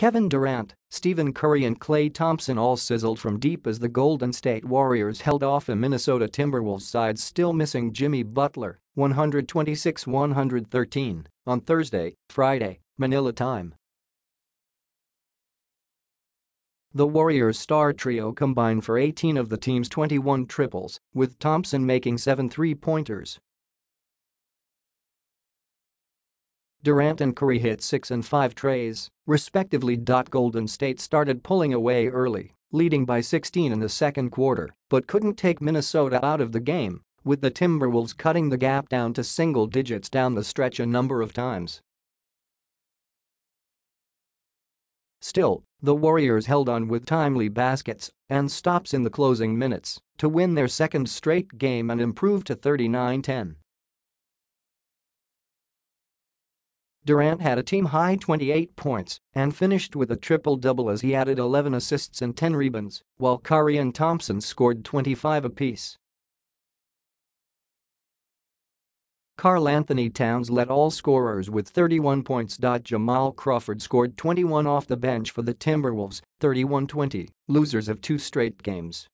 Kevin Durant, Stephen Curry and Klay Thompson all sizzled from deep as the Golden State Warriors held off a Minnesota Timberwolves side still missing Jimmy Butler, 126-113, on Thursday, Friday, Manila time. The Warriors' star trio combined for 18 of the team's 21 triples, with Thompson making seven three-pointers. Durant and Curry hit 6 and 5 treys, respectively. Golden State started pulling away early, leading by 16 in the second quarter, but couldn't take Minnesota out of the game, with the Timberwolves cutting the gap down to single digits down the stretch a number of times. Still, the Warriors held on with timely baskets and stops in the closing minutes to win their second straight game and improve to 39-10. Durant had a team-high 28 points and finished with a triple-double as he added 11 assists and 10 rebounds, while Curry and Thompson scored 25 apiece. Karl-Anthony Towns led all scorers with 31 points. Jamal Crawford scored 21 off the bench for the Timberwolves, 31-20, losers of two straight games.